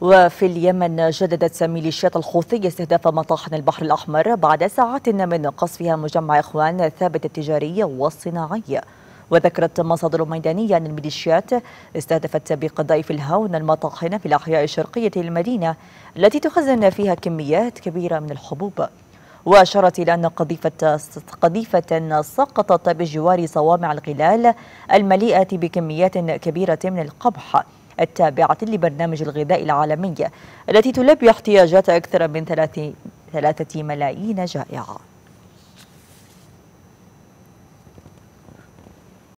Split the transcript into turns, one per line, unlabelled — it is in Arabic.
وفي اليمن جددت ميليشيات الحوثي استهداف مطاحن البحر الأحمر بعد ساعات من قصفها مجمع إخوان ثابت التجاري والصناعي. وذكرت مصادر ميدانية أن الميليشيات استهدفت بقذائف الهون المطاحن في الأحياء الشرقية للمدينة التي تخزن فيها كميات كبيرة من الحبوب. وأشارت إلى أن قذيفة قذيفة سقطت بجوار صوامع الغلال المليئة بكميات كبيرة من القمح التابعة لبرنامج الغذاء العالمي التي تلبي احتياجات أكثر من ثلاثة ملايين جائعة.